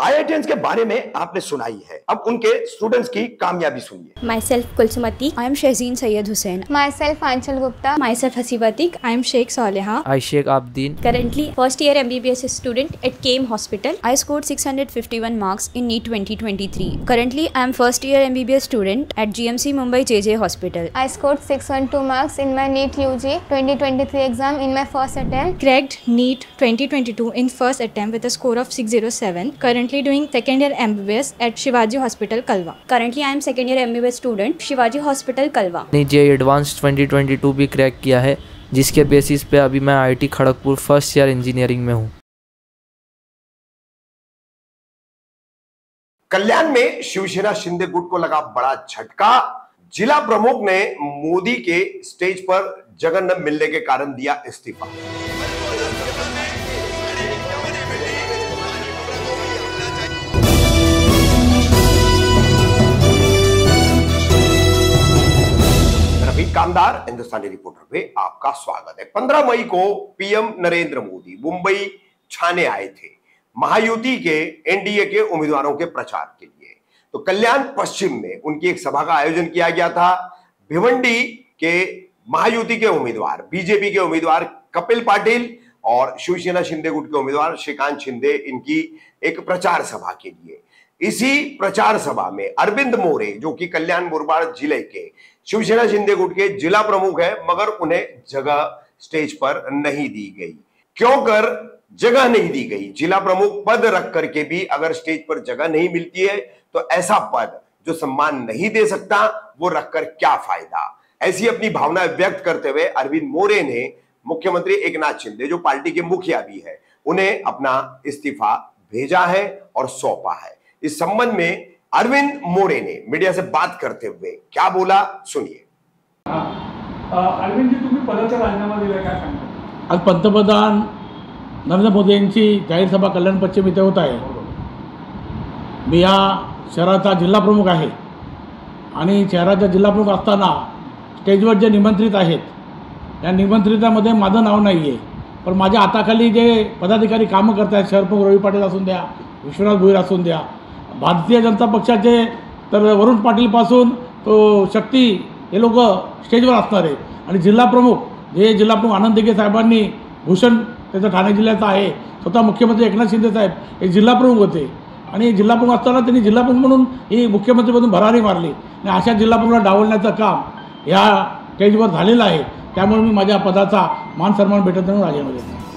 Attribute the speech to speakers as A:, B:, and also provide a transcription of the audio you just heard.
A: IITians के बारे में आपने सुनाई है। अब उनके स्टूडेंट्स की कामयाबी सुनिए।
B: Myself Kulsumati
C: I am Shahzeen Syed Hussain
D: myself Anchal Gupta
B: myself हसीबतिक
E: I am Sheikh सोलह
F: I Shaikh Abdeen
G: currently
B: first year M
G: B B
B: S
G: student
B: at KEM hospital
C: I score six hundred fifty one marks in NEET twenty twenty three currently I am first year M B B S student at G M C Mumbai J J hospital
D: I score six one two marks in my NEET U G twenty twenty three exam in my first attempt
E: cracked NEET twenty twenty two in first attempt with score of six zero seven current Currently doing second year MBBS at Shivaji Hospital, Kalwa.
G: Currently I am second year MBBS student Shivaji Hospital Kalwa.
F: ने जे advance 2022 भी crack किया है जिसके basis पे अभी मैं IIT Kharagpur first year engineering में हूँ
H: कल्याण में शिवसेना शिंदे गुट को लगा बड़ा झटका जिला प्रमुख ने मोदी के स्टेज पर जगह न मिलने के कारण दिया इस्तीफा कामदार हिंदुस्तानी रिपोर्टर पे आपका स्वागत है। 15 मई को पीएम नरेंद्र मोदी मुंबई छाने आए थे, महायुति के एनडीए के उम्मीदवारों के प्रचार के लिए। तो कल्याण पश्चिम में उनकी एक सभा का आयोजन किया गया था, भिवंडी के महायुति के उम्मीदवार, बीजेपी के उम्मीदवार कपिल पाटिल और शिवसेना शिंदे गुट के उम्मीदवार श्रीकांत शिंदे, इनकी एक प्रचार सभा के लिए। इसी प्रचार सभा में अरविंद मोरे, जो कि कल्याण मुरबाड़ ज़िले के शिवसेना शिंदे गुट के जिला प्रमुख है, मगर उन्हें जगह स्टेज पर नहीं दी गई। क्यों कर जगह नहीं दी गई? जिला प्रमुख पद रख करके भी अगर स्टेज पर जगह नहीं मिलती है तो ऐसा पद जो सम्मान नहीं दे सकता, वो रखकर क्या फ़ायदा? ऐसी अपनी भावना व्यक्त करते हुए अरविंद मोरे ने मुख्यमंत्री एकनाथ शिंदे, जो पार्टी के मुखिया भी है, उन्हें अपना इस्तीफा भेजा है और सौंपा है। इस संबंध में अरविंद मोरे ने मीडिया से बात करते हुए क्या बोला सुनिए।
I: अरविंदजी तुम्ही पदाचा राजीनामा दिला काय सांगता?
J: आज पंतप्रधान नरेंद्र मोदी यांची जाहीर सभा कल्याण पश्चिम इथे होत आहे. मी या शहराचा जिल्हा प्रमुख आहे. आणि शहराचा जिल्हा प्रमुख असताना स्टेजवर जे निमंत्रित आहेत या निमंत्रितामध्ये माझं नाव नाही आहे पण माझ्या हाताखाली जे पदाधिकारी कामं करत आहेत शहर प्रमुख रवी पाटील असून द्या विश्वनाथ भोईर असून द्या भारतीय जनता पक्षाचे तर वरुण पाटीलपासून तो शक्ती हे लोक स्टेजवर असणार आहे. आणि जिल्हा प्रमुख जिल्हाप्रमुख जिल्हा प्रमुख आनंद दिघे साहेबांनी भूषण त्याचं ठाणे जिल्ह्याचं आहे. स्वतः मुख्यमंत्री एकनाथ शिंदे साहेब हे जिल्हा प्रमुख होते. आणि जिल्हाप्रमुख असताना त्यांनी जिल्हाप्रमुख म्हणून ही मुख्यमंत्रीमधून भरारी मारली. आणि अशा जिल्हाप्रमुखला डावलण्याचं काम या स्टेजवर झालेलं आहे. त्यामुळे मी माझ्या पदाचा मान सन्मान भेटत म्हणून राजीनामा देतो